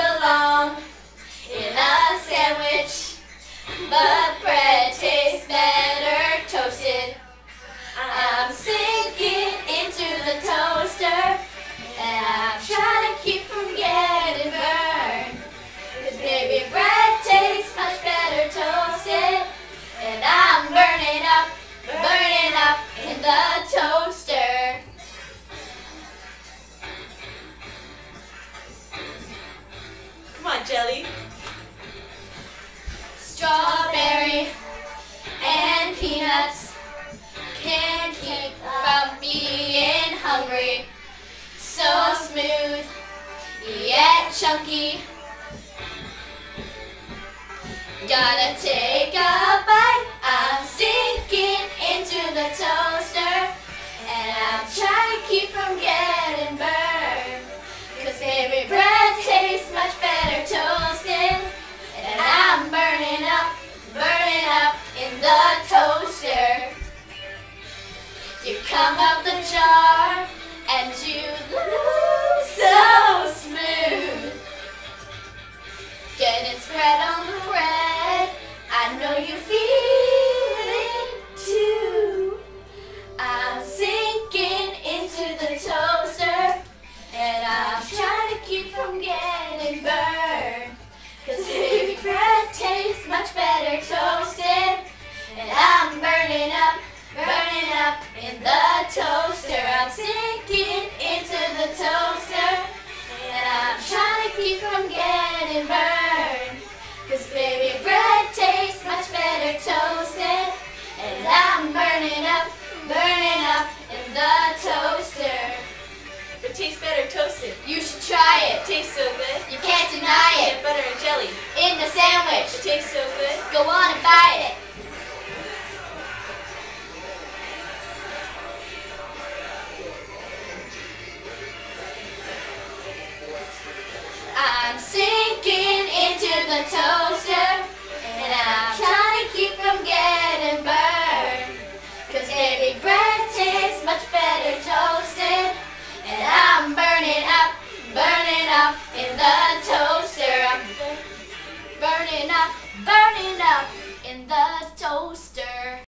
belong. Come on, Jelly. Strawberry and peanuts can't keep from being hungry. So smooth, yet chunky. Gotta take a bite. Come the jar in the toaster. I'm sinking into the toaster. And I'm trying to keep from getting burned. Cause baby bread tastes much better toasted. And I'm burning up, burning up in the toaster. It tastes better toasted. You should try It it. tastes so good. You can't deny it. Peanut butter and jelly. In the sandwich. I'm sinking into the toaster And I'm trying to keep from getting burned. Cause every bread tastes much better toasted And I'm burning up, burning up in the toaster. I'm burning up, burning up in the toaster.